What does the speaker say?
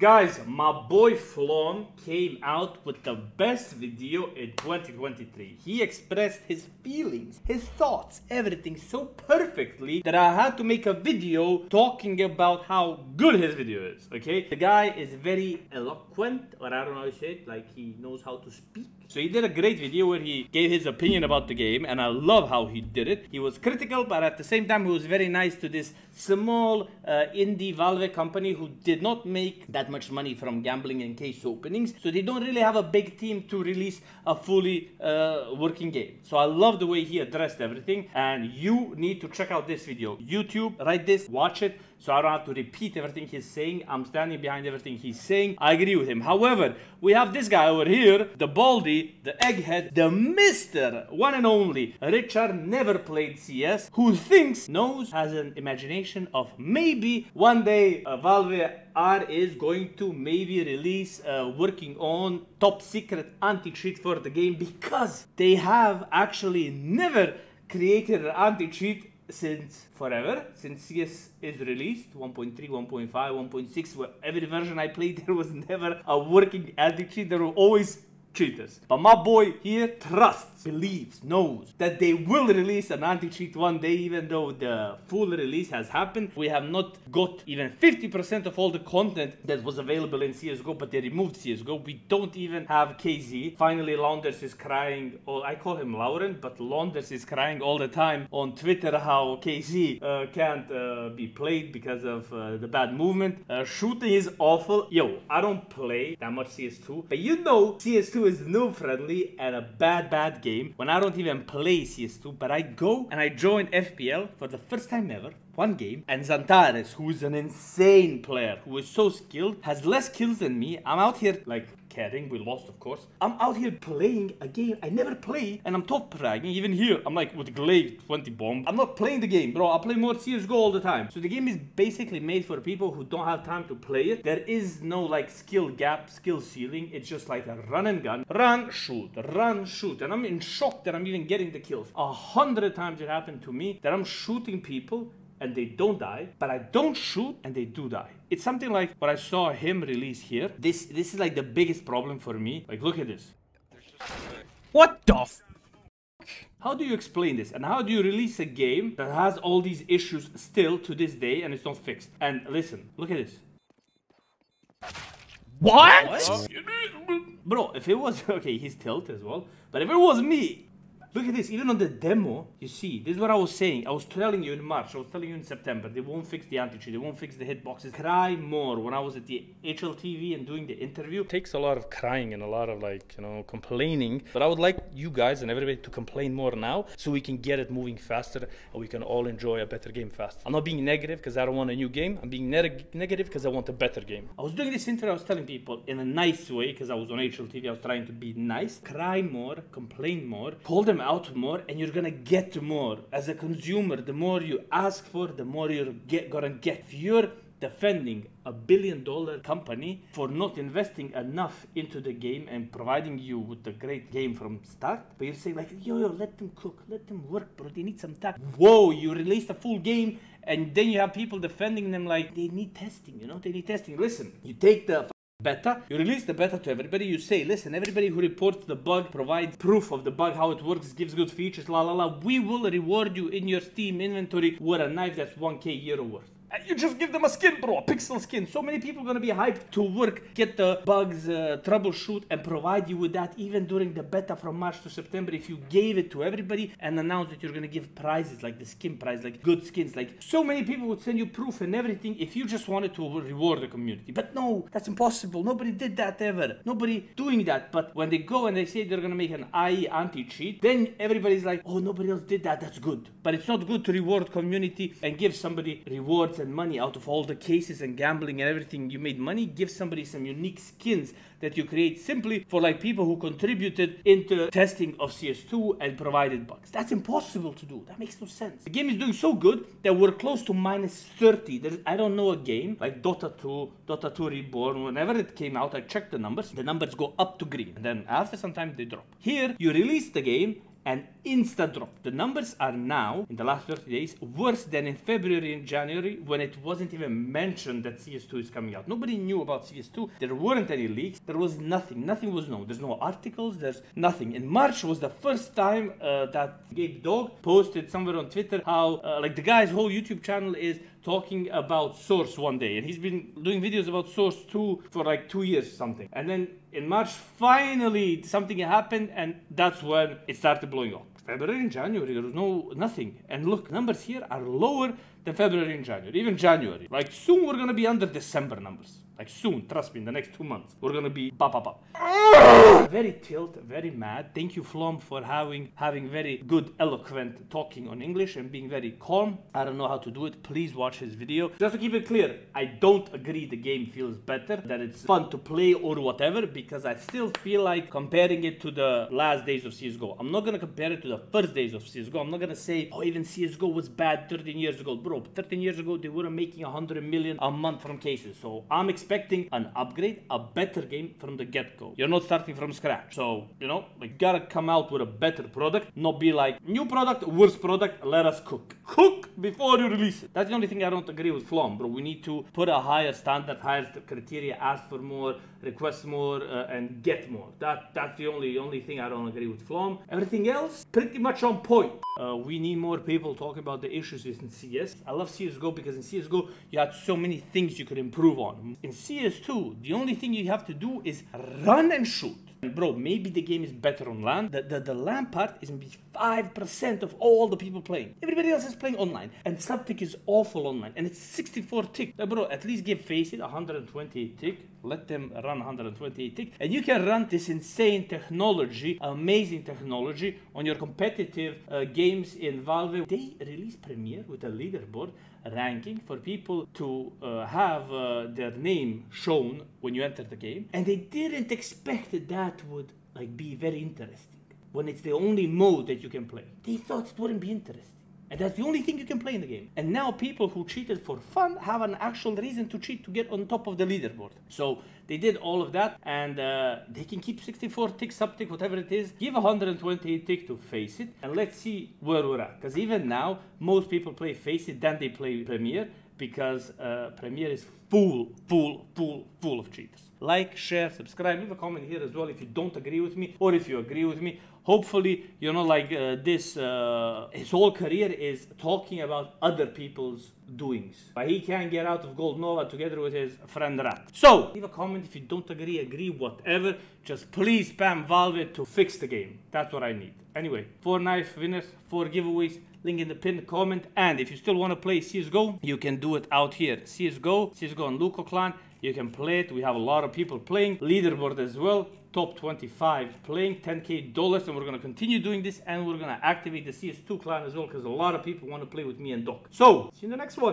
Guys, my boy fl0m came out with the best video in 2023. He expressed his feelings, his thoughts, everything so perfectly that I had to make a video talking about how good his video is, okay? The guy is very eloquent, or I don't know how to say it, like he knows how to speak. So he did a great video where he gave his opinion about the game, and I love how he did it. He was critical, but at the same time, he was very nice to this small uh, indie Valve company who did not make that much money from gambling and case openings. So they don't really have a big team to release a fully uh, working game. So I love the way he addressed everything, and you need to check out this video. YouTube, write this, watch it so I don't have to repeat everything he's saying. I'm standing behind everything he's saying. I agree with him. However, we have this guy over here, the baldy, the egghead, the Mr. One and only Richard never played CS, who thinks, knows, has an imagination of maybe one day uh, Valve R is going to maybe release uh, working on top secret anti-cheat for the game because they have actually never created an anti-cheat since forever, since CS is released 1.3, 1.5, 1.6. Every version I played, there was never a working anti-cheat. There were always cheaters. But my boy here trusts, believes, knows that they will release an anti-cheat one day even though the full release has happened. We have not got even 50% of all the content that was available in CSGO but they removed CSGO. We don't even have KZ. Finally Launders is crying, oh, I call him Lauren, but Launders is crying all the time on Twitter how KZ uh, can't uh, be played because of uh, the bad movement. Uh, shooting is awful. Yo, I don't play that much CS2 but you know CS2 is noob friendly and a bad, bad game when I don't even play CS2, but I go and I join FPL for the first time ever, one game, and Xantares, who is an insane player, who is so skilled, has less kills than me. I'm out here like caring. We lost, of course. I'm out here playing a game I never play, and I'm top fragging. Even here, I'm like with Glaive 20 bomb. I'm not playing the game, bro. I play more CSGO all the time. So the game is basically made for people who don't have time to play it. There is no like skill gap, skill ceiling. It's just like a run and gun. Run, shoot, run, shoot. And I'm in shock that I'm even getting the kills. A hundred times it happened to me that I'm shooting people and they don't die, but I don't shoot and they do die. It's something like what I saw him release here. This this is like the biggest problem for me. Like look at this. What the f how do you explain this? And how do you release a game that has all these issues still to this day and it's not fixed? And listen, look at this. What? what? Bro, if it was okay, he's tilt as well. But if it was me, Look at this, even on the demo, you see, this is what I was saying. I was telling you in March, I was telling you in September, they won't fix the anti-cheat, they won't fix the hitboxes. Cry more when I was at the HLTV and doing the interview. It takes a lot of crying and a lot of like, you know, complaining. But I would like you guys and everybody to complain more now so we can get it moving faster and we can all enjoy a better game faster. I'm not being negative because I don't want a new game. I'm being ne negative because I want a better game. I was doing this interview, I was telling people in a nice way because I was on HLTV, I was trying to be nice. Cry more, complain more, call them out more and you're gonna get more. As a consumer, the more you ask for, the more you're get, gonna get. If you're defending a billion dollar company for not investing enough into the game and providing you with a great game from start, but you're saying like, yo, yo, let them cook, let them work, bro, they need some time. Whoa, you released a full game and then you have people defending them like they need testing, you know, they need testing. Listen, you take the beta. You release the beta to everybody. You say, listen, everybody who reports the bug provides proof of the bug, how it works, gives good features, la la la. We will reward you in your Steam inventory with a knife that's 1k euro worth you just give them a skin, bro, a pixel skin. So many people are gonna be hyped to work, get the bugs, uh, troubleshoot, and provide you with that even during the beta from March to September. If you gave it to everybody and announced that you're gonna give prizes like the skin prize, like good skins, like so many people would send you proof and everything if you just wanted to reward the community. But no, that's impossible. Nobody did that ever. Nobody doing that. But when they go and they say they're gonna make an IE anti-cheat, then everybody's like, oh, nobody else did that. That's good. But it's not good to reward community and give somebody rewards and money out of all the cases and gambling and everything you made. Money give somebody some unique skins that you create simply for like people who contributed into testing of cs2 and provided bugs that's impossible to do. That makes no sense. The game is doing so good that we're close to minus 30 There's, i don't know a game like dota 2 dota 2 reborn. Whenever it came out i checked the numbers. The numbers go up to green. And then after some time they drop. Here you release the game and insta drop. The numbers are now, in the last 30 days, worse than in February and January when it wasn't even mentioned that CS2 is coming out. Nobody knew about CS2. There weren't any leaks. There was nothing. Nothing was known. There's no articles. There's nothing. In March was the first time uh, that Gabe Dog posted somewhere on Twitter how, uh, like, the guy's whole YouTube channel is talking about Source one day, and he's been doing videos about Source 2 for like two years something. And then in March, finally something happened, and that's when it started blowing up. February and January, there was no nothing. And look, numbers here are lower than February and January, even January. Like soon we're gonna be under December numbers. Like soon, trust me, in the next two months, we're gonna be ba ba ba. very tilt, very mad. Thank you, fl0m, for having having very good, eloquent talking on English and being very calm. I don't know how to do it. Please watch his video. Just to keep it clear, I don't agree the game feels better, that it's fun to play or whatever, because I still feel like comparing it to the last days of CSGO. I'm not gonna compare it to the first days of CSGO. I'm not gonna say, oh, even CSGO was bad 13 years ago. Bro, 13 years ago, they were making 100 million a month from cases. So I'm expecting an upgrade, a better game from the get-go. You're not starting from scratch. So, you know, we gotta come out with a better product, not be like, new product, worst product, let us cook. Cook before you release it. That's the only thing I don't agree with fl0m, bro. We need to put a higher standard, higher criteria, ask for more, request more, uh, and get more. That That's the only, only thing I don't agree with fl0m. Everything else, pretty much on point. Uh, we need more people talking about the issues in CS. I love CSGO because in CSGO you had so many things you could improve on. In CS2, the only thing you have to do is run and shoot. Bro, maybe the game is better on LAN. The, the, the LAN part is maybe 5% of all the people playing. Everybody else is playing online. And subtick is awful online. And it's 64 tick. Like, bro, at least give FACEIT 128 tick. Let them run 128 tick. And you can run this insane technology, amazing technology on your competitive uh, games in Valve. They release Premier with a leaderboard ranking for people to uh, have uh, their name shown when you enter the game. And they didn't expect that would like be very interesting when it's the only mode that you can play. They thought it wouldn't be interesting. And that's the only thing you can play in the game. And now people who cheated for fun have an actual reason to cheat to get on top of the leaderboard. So they did all of that and uh, they can keep 64 tick, sub tick, whatever it is. Give 128 tick to FACEIT and let's see where we're at. Because even now, most people play FACEIT, then they play Premier because uh, Premier is full, full, full, full of cheaters. Like, share, subscribe, leave a comment here as well if you don't agree with me or if you agree with me. Hopefully, you know, like uh, this, uh, his whole career is talking about other people's doings. But he can't get out of Gold Nova together with his friend Rat. So, leave a comment if you don't agree, agree, whatever. Just please spam Valve to fix the game. That's what I need. Anyway, four knife winners, four giveaways link in the pinned comment. And if you still want to play CSGO, you can do it out here. CSGO, CSGO and Luco Clan. You can play it. We have a lot of people playing. Leaderboard as well. Top 25 playing 10k dollars. And we're going to continue doing this. And we're going to activate the CS2 clan as well because a lot of people want to play with me and Doc. So, see you in the next one.